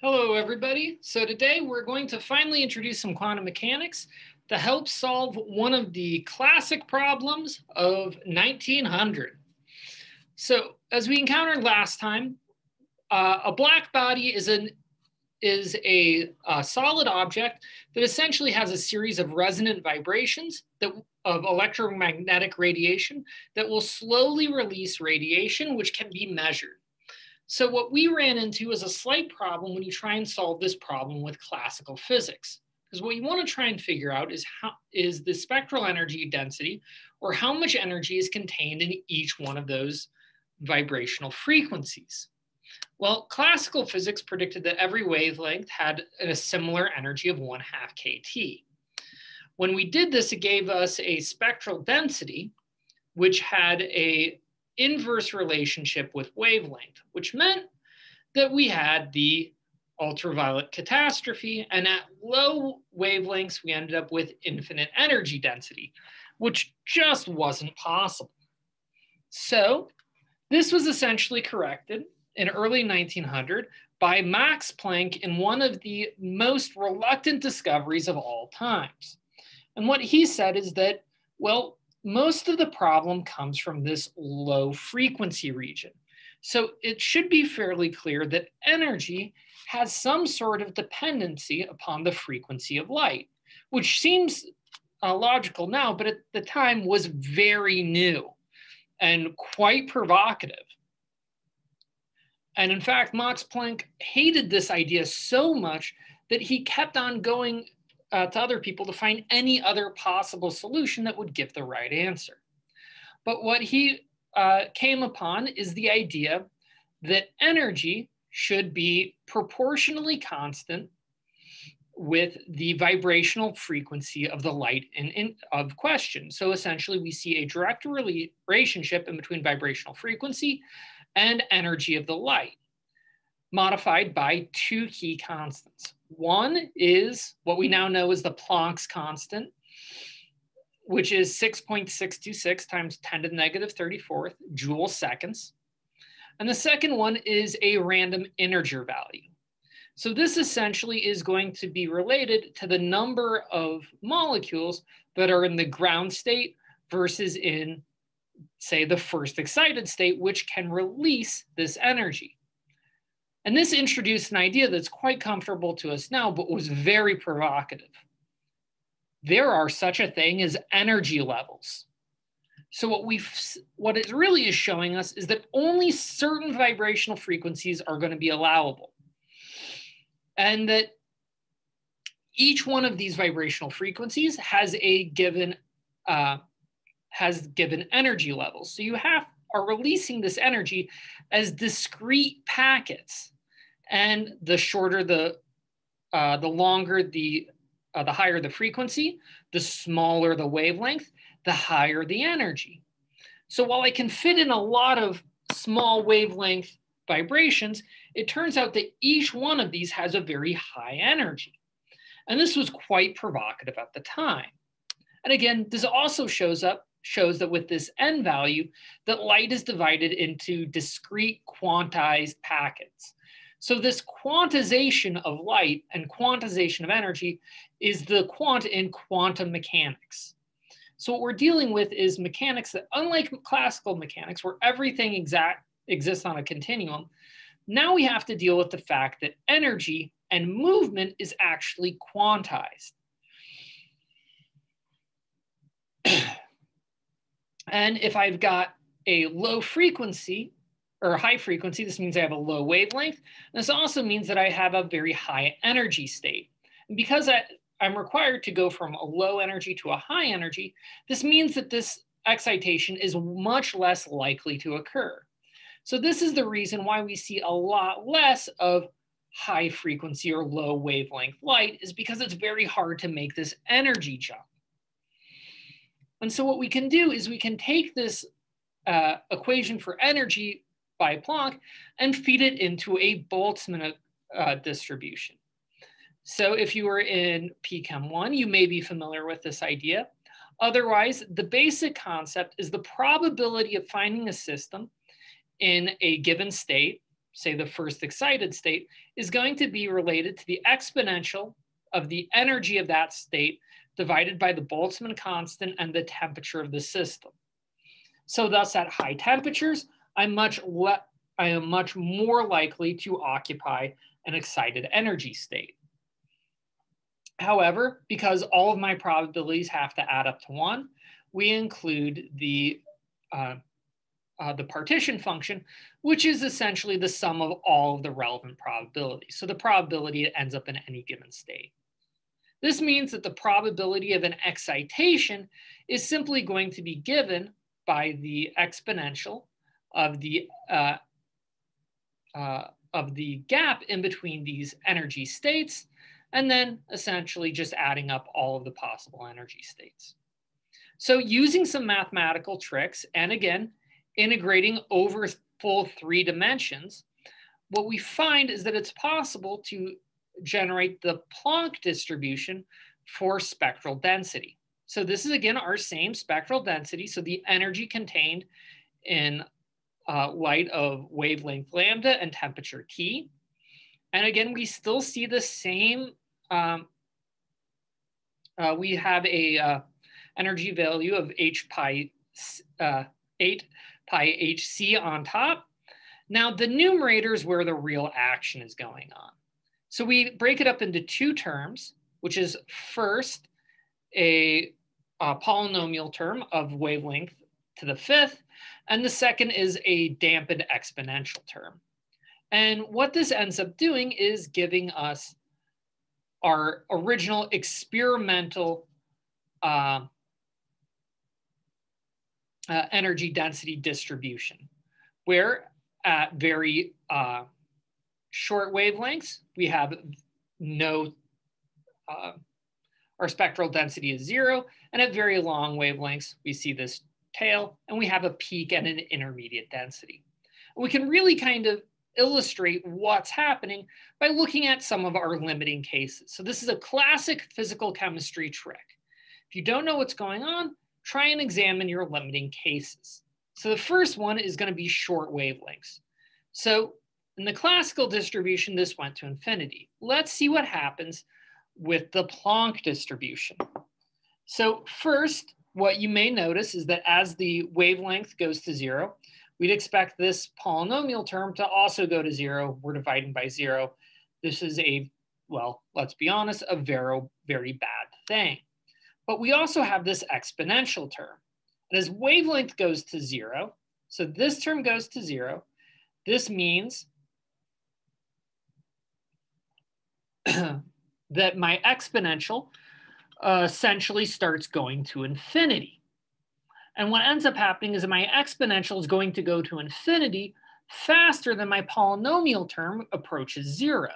Hello, everybody. So today we're going to finally introduce some quantum mechanics to help solve one of the classic problems of 1900. So as we encountered last time, uh, a black body is an is a, a, solid object that essentially has a series of resonant vibrations that, of electromagnetic radiation that will slowly release radiation, which can be measured. So what we ran into is a slight problem when you try and solve this problem with classical physics. Because what you want to try and figure out is how is the spectral energy density or how much energy is contained in each one of those vibrational frequencies. Well, classical physics predicted that every wavelength had a similar energy of one half kT. When we did this, it gave us a spectral density, which had a inverse relationship with wavelength, which meant that we had the ultraviolet catastrophe. And at low wavelengths, we ended up with infinite energy density, which just wasn't possible. So this was essentially corrected in early 1900 by Max Planck in one of the most reluctant discoveries of all times. And what he said is that, well, most of the problem comes from this low frequency region. So it should be fairly clear that energy has some sort of dependency upon the frequency of light, which seems uh, logical now, but at the time was very new and quite provocative. And in fact, Max Planck hated this idea so much that he kept on going uh, to other people to find any other possible solution that would give the right answer. But what he uh, came upon is the idea that energy should be proportionally constant with the vibrational frequency of the light in, in, of question. So essentially, we see a direct relationship in between vibrational frequency and energy of the light, modified by two key constants. One is what we now know is the Planck's constant, which is 6.626 times 10 to the negative 34th joule seconds. And the second one is a random integer value. So this essentially is going to be related to the number of molecules that are in the ground state versus in, say, the first excited state, which can release this energy. And this introduced an idea that's quite comfortable to us now, but was very provocative. There are such a thing as energy levels. So what we what it really is showing us is that only certain vibrational frequencies are going to be allowable. And that each one of these vibrational frequencies has a given uh, has given energy levels. So you have are releasing this energy as discrete packets and the shorter the uh, the longer the uh, the higher the frequency, the smaller the wavelength, the higher the energy. So while I can fit in a lot of small wavelength vibrations, it turns out that each one of these has a very high energy. And this was quite provocative at the time. And again, this also shows up shows that with this n value, that light is divided into discrete quantized packets. So this quantization of light and quantization of energy is the quant in quantum mechanics. So what we're dealing with is mechanics that, unlike classical mechanics, where everything exact exists on a continuum, now we have to deal with the fact that energy and movement is actually quantized. And if I've got a low frequency or high frequency, this means I have a low wavelength. This also means that I have a very high energy state. And because I, I'm required to go from a low energy to a high energy, this means that this excitation is much less likely to occur. So this is the reason why we see a lot less of high frequency or low wavelength light is because it's very hard to make this energy jump. And so what we can do is we can take this uh, equation for energy by Planck and feed it into a Boltzmann uh, distribution. So if you were in PChem 1, you may be familiar with this idea. Otherwise, the basic concept is the probability of finding a system in a given state. say the first excited state, is going to be related to the exponential of the energy of that state divided by the Boltzmann constant and the temperature of the system. So thus at high temperatures, I'm much I am much more likely to occupy an excited energy state. However, because all of my probabilities have to add up to one, we include the, uh, uh, the partition function, which is essentially the sum of all of the relevant probabilities. So the probability ends up in any given state. This means that the probability of an excitation is simply going to be given by the exponential of the uh, uh, of the gap in between these energy states, and then essentially just adding up all of the possible energy states. So using some mathematical tricks, and again, integrating over full three dimensions, what we find is that it's possible to generate the Planck distribution for spectral density. So this is again our same spectral density. So the energy contained in uh, light of wavelength lambda and temperature T. And again, we still see the same, um, uh, we have a uh, energy value of h pi, uh, 8 pi hc on top. Now the numerator is where the real action is going on. So we break it up into two terms, which is first a, a polynomial term of wavelength to the fifth, and the second is a dampened exponential term. And what this ends up doing is giving us our original experimental uh, uh, energy density distribution, where at very uh, short wavelengths, we have no, uh, our spectral density is zero, and at very long wavelengths, we see this tail, and we have a peak and an intermediate density. We can really kind of illustrate what's happening by looking at some of our limiting cases. So this is a classic physical chemistry trick. If you don't know what's going on, try and examine your limiting cases. So the first one is gonna be short wavelengths. So in the classical distribution, this went to infinity. Let's see what happens with the Planck distribution. So first, what you may notice is that as the wavelength goes to zero, we'd expect this polynomial term to also go to zero. We're dividing by zero. This is a, well, let's be honest, a very, very bad thing. But we also have this exponential term. And as wavelength goes to zero, so this term goes to zero, this means that my exponential uh, essentially starts going to infinity. And what ends up happening is that my exponential is going to go to infinity faster than my polynomial term approaches zero,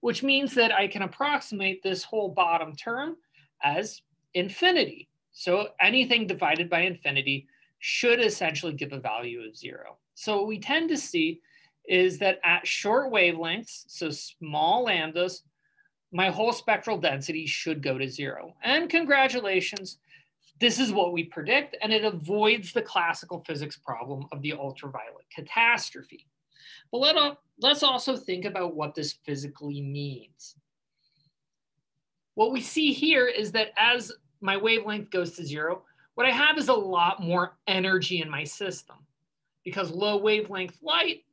which means that I can approximate this whole bottom term as infinity. So anything divided by infinity should essentially give a value of zero. So what we tend to see is that at short wavelengths, so small lambdas, my whole spectral density should go to zero. And congratulations, this is what we predict, and it avoids the classical physics problem of the ultraviolet catastrophe. But let, let's also think about what this physically means. What we see here is that as my wavelength goes to zero, what I have is a lot more energy in my system because low wavelength light,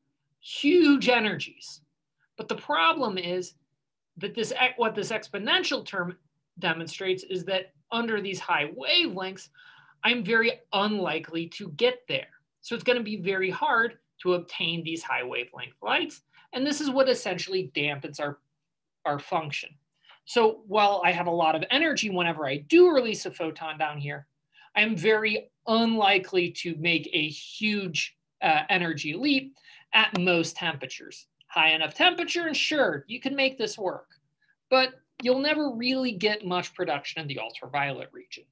huge energies. But the problem is that this what this exponential term demonstrates is that under these high wavelengths, I'm very unlikely to get there. So it's going to be very hard to obtain these high wavelength lights. And this is what essentially dampens our, our function. So while I have a lot of energy whenever I do release a photon down here, I'm very unlikely to make a huge uh, energy leap at most temperatures high enough temperature, and sure, you can make this work. But you'll never really get much production in the ultraviolet region.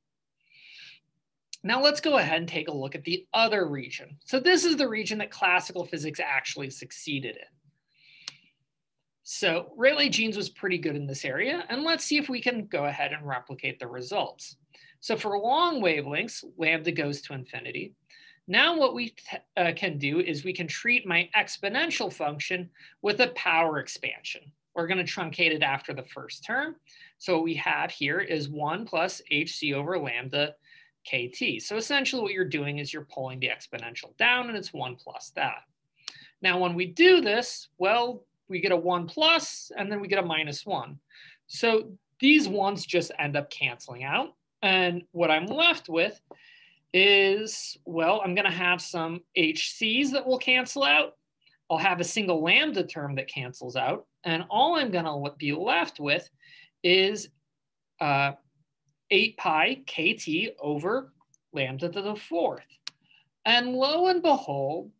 Now let's go ahead and take a look at the other region. So this is the region that classical physics actually succeeded in. So Rayleigh-Jeans was pretty good in this area, and let's see if we can go ahead and replicate the results. So for long wavelengths, lambda goes to infinity. Now what we uh, can do is we can treat my exponential function with a power expansion. We're gonna truncate it after the first term. So what we have here is one plus hc over lambda kt. So essentially what you're doing is you're pulling the exponential down and it's one plus that. Now when we do this, well, we get a one plus and then we get a minus one. So these ones just end up canceling out. And what I'm left with is, well, I'm gonna have some HCs that will cancel out. I'll have a single lambda term that cancels out. And all I'm gonna be left with is uh, 8 pi kt over lambda to the fourth. And lo and behold,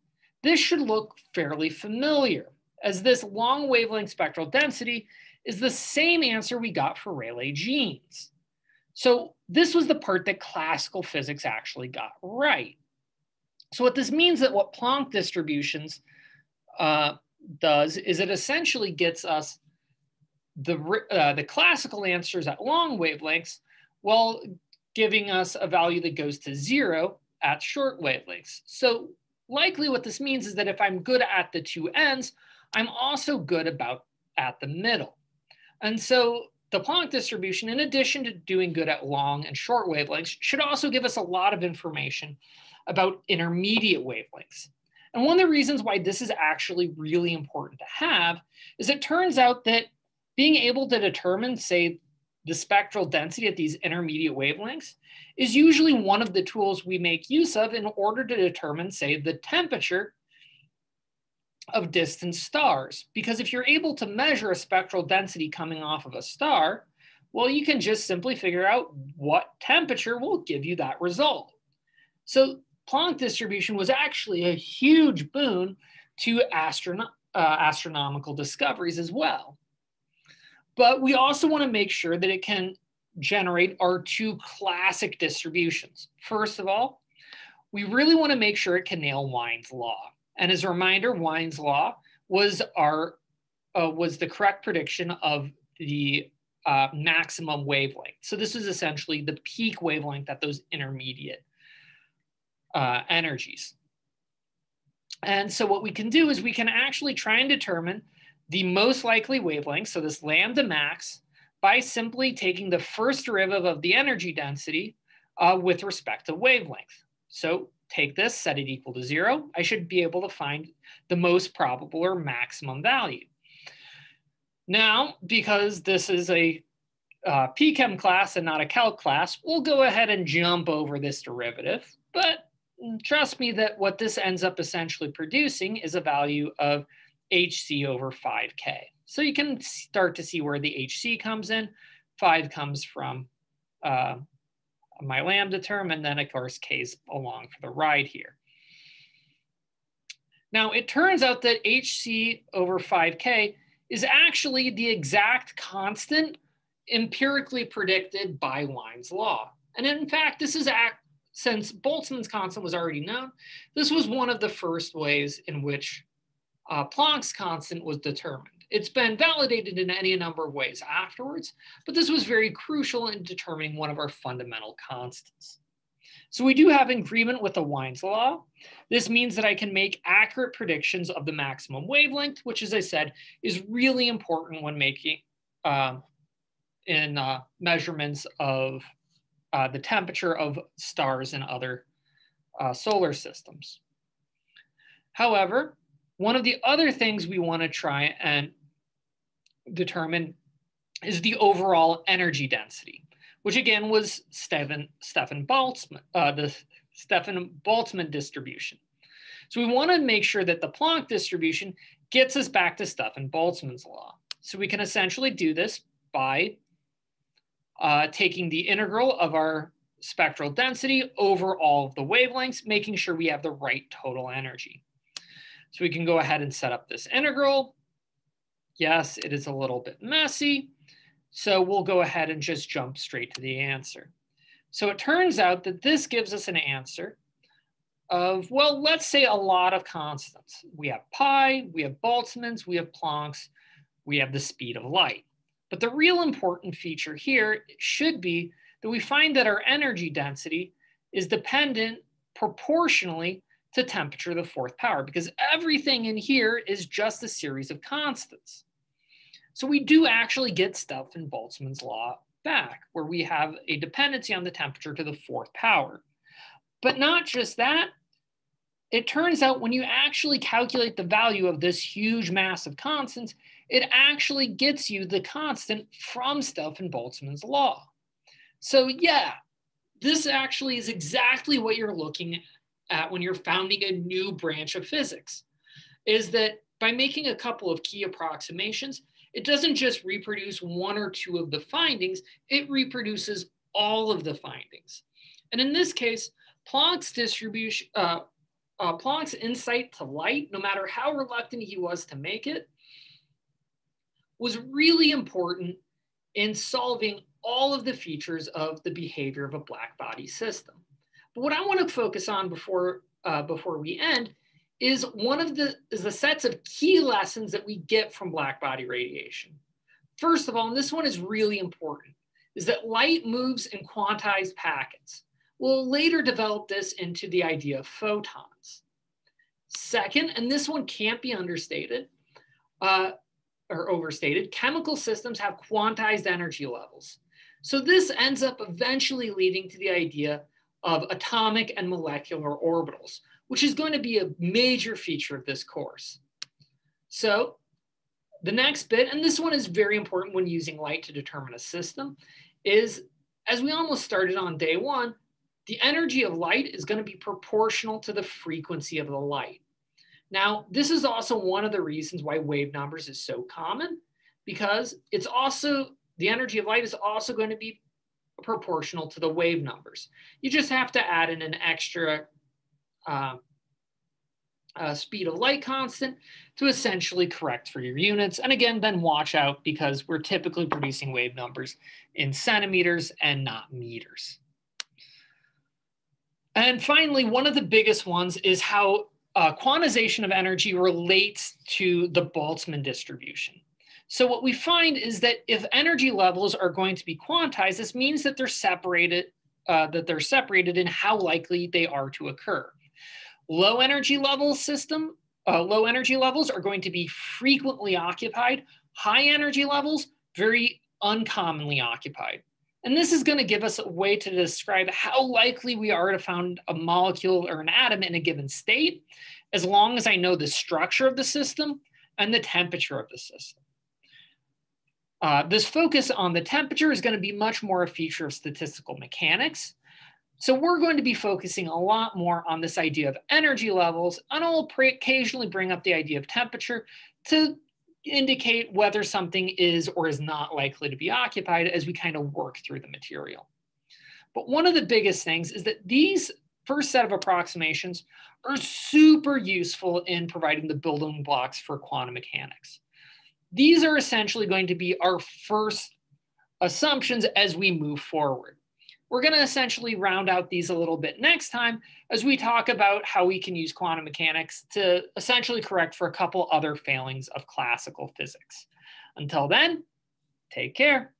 this should look fairly familiar as this long wavelength spectral density is the same answer we got for Rayleigh Jeans. So this was the part that classical physics actually got right. So what this means that what Planck distributions uh, does is it essentially gets us the, uh, the classical answers at long wavelengths while giving us a value that goes to zero at short wavelengths. So likely what this means is that if I'm good at the two ends, I'm also good about at the middle. And so the Planck distribution, in addition to doing good at long and short wavelengths, should also give us a lot of information about intermediate wavelengths. And one of the reasons why this is actually really important to have is it turns out that being able to determine, say, the spectral density at these intermediate wavelengths is usually one of the tools we make use of in order to determine, say, the temperature of distant stars. Because if you're able to measure a spectral density coming off of a star, well, you can just simply figure out what temperature will give you that result. So Planck distribution was actually a huge boon to astrono uh, astronomical discoveries as well. But we also want to make sure that it can generate our two classic distributions. First of all, we really want to make sure it can nail Wien's law. And as a reminder, Wien's law was our uh, was the correct prediction of the uh, maximum wavelength. So this is essentially the peak wavelength at those intermediate uh, energies. And so what we can do is we can actually try and determine the most likely wavelength, so this lambda max, by simply taking the first derivative of the energy density uh, with respect to wavelength. So take this, set it equal to zero, I should be able to find the most probable or maximum value. Now, because this is a uh, PChem class and not a calc class, we'll go ahead and jump over this derivative. But trust me that what this ends up essentially producing is a value of HC over 5K. So you can start to see where the HC comes in. 5 comes from uh, my lambda term, and then of course k's along for the ride here. Now it turns out that hc over 5k is actually the exact constant empirically predicted by Wien's law. And in fact, this is act, since Boltzmann's constant was already known, this was one of the first ways in which uh, Planck's constant was determined. It's been validated in any number of ways afterwards, but this was very crucial in determining one of our fundamental constants. So we do have agreement with the Wien's law. This means that I can make accurate predictions of the maximum wavelength, which as I said, is really important when making uh, in uh, measurements of uh, the temperature of stars and other uh, solar systems. However, one of the other things we want to try and determine is the overall energy density, which again was Stefan, Stefan Boltzmann, uh, the Stefan Boltzmann distribution. So we want to make sure that the Planck distribution gets us back to Stefan Boltzmann's law. So we can essentially do this by uh, taking the integral of our spectral density over all of the wavelengths, making sure we have the right total energy. So we can go ahead and set up this integral. Yes, it is a little bit messy. So we'll go ahead and just jump straight to the answer. So it turns out that this gives us an answer of, well, let's say a lot of constants. We have pi, we have Boltzmann's, we have Planck's, we have the speed of light. But the real important feature here should be that we find that our energy density is dependent proportionally to temperature to the fourth power because everything in here is just a series of constants. So we do actually get Stefan Boltzmann's law back where we have a dependency on the temperature to the fourth power. But not just that, it turns out when you actually calculate the value of this huge mass of constants, it actually gets you the constant from Stefan Boltzmann's law. So yeah, this actually is exactly what you're looking at when you're founding a new branch of physics, is that by making a couple of key approximations, it doesn't just reproduce one or two of the findings, it reproduces all of the findings. And in this case, Planck's distribution, uh, uh, Planck's insight to light, no matter how reluctant he was to make it, was really important in solving all of the features of the behavior of a black body system. But what I want to focus on before, uh, before we end is one of the, is the sets of key lessons that we get from black body radiation. First of all, and this one is really important, is that light moves in quantized packets. We'll later develop this into the idea of photons. Second, and this one can't be understated, uh, or overstated, chemical systems have quantized energy levels. So this ends up eventually leading to the idea of atomic and molecular orbitals, which is going to be a major feature of this course. So the next bit, and this one is very important when using light to determine a system, is as we almost started on day one, the energy of light is going to be proportional to the frequency of the light. Now, this is also one of the reasons why wave numbers is so common because it's also, the energy of light is also going to be proportional to the wave numbers. You just have to add in an extra uh, uh, speed of light constant to essentially correct for your units. And again, then watch out because we're typically producing wave numbers in centimeters and not meters. And finally, one of the biggest ones is how uh, quantization of energy relates to the Boltzmann distribution. So what we find is that if energy levels are going to be quantized, this means that they're separated, uh, that they're separated in how likely they are to occur. Low energy level system, uh, low energy levels are going to be frequently occupied. High energy levels, very uncommonly occupied. And this is going to give us a way to describe how likely we are to find a molecule or an atom in a given state, as long as I know the structure of the system and the temperature of the system. Uh, this focus on the temperature is going to be much more a feature of statistical mechanics. So we're going to be focusing a lot more on this idea of energy levels, and I'll occasionally bring up the idea of temperature to indicate whether something is or is not likely to be occupied as we kind of work through the material. But one of the biggest things is that these first set of approximations are super useful in providing the building blocks for quantum mechanics. These are essentially going to be our first assumptions as we move forward. We're going to essentially round out these a little bit next time as we talk about how we can use quantum mechanics to essentially correct for a couple other failings of classical physics. Until then, take care.